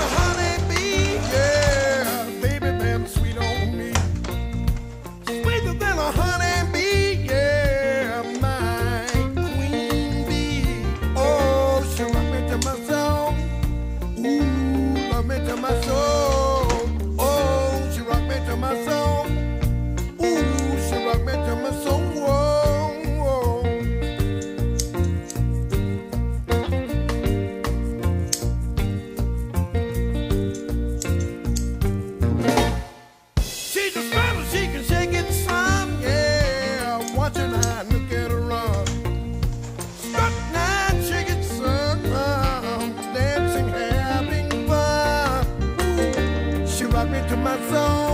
honey. Rock me to my soul.